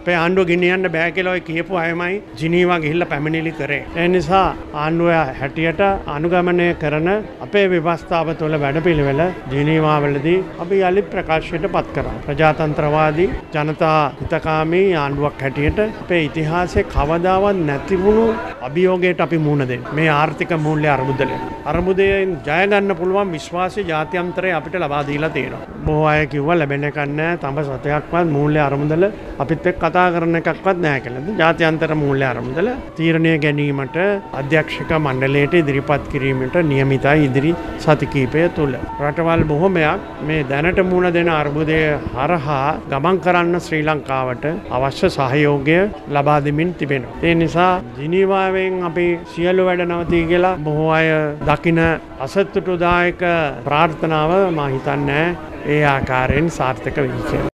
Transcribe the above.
අපේ ආණ්ඩුව ගෙනියන්න බෑ කියලා ඔය කියපු අයමයි ජිනීවා ගිහිල්ලා පැමිණිලි කරේ. ඒ නිසා ආණ්ඩුව හැටියට අනුගමනය කරන අපේ ව්‍යවස්ථාව තුළ වැඩපිළිවෙල ජිනීවාවලදී අපි යළි ප්‍රකාශයට පත් කරා. ප්‍රජාතන්ත්‍රවාදී ජනතා හිතකාමී ආණ්ඩුවක් හැටියට අපේ ඉතිහාසය කවදාවත් නැතිවුණු අභියෝගයට අපි මුණ දෙන්න. මේ ආර්ථික මූල්‍ය අර්බුදලය. අර්බුදයෙන් ජයගන්න පුළුවන් විශ්වාසය ජාත්‍යන්තරය අපිට ලබා දීලා තියෙනවා. බොහෝ අය කිව්වා ලැබෙන කන්න තම සතයක්වත් මූල්‍ය අරමුදල අපිත් එක්ක කතා කරන එකක්වත් නැහැ කියලා. ජාත්‍යන්තර මූල්‍ය අරමුදල තීරණය ගැනීමට අධ්‍යක්ෂක මණ්ඩලයට ඉදිරිපත් කිරීමට නියමිතයි ඉදිරි සති කීපය තුල. රටවල් බොහොමයක් මේ දැනට මුණ දෙන අර්බුදය හරහා ගමන් කරන්න ශ්‍රී ලංකාවට අවශ්‍ය සහයෝගය ලබා දෙමින් තිබෙනවා. ඒ නිසා ජිනීවාවෙන් අපි සියලු වැඩ නවතී කියලා බොහෝ අය දකින අසත්තුටුදායක ප්‍රාර්ථනාව මා හිතන්නේ ඒ ආකාරයෙන් සාර්ථක වෙයි කියලා.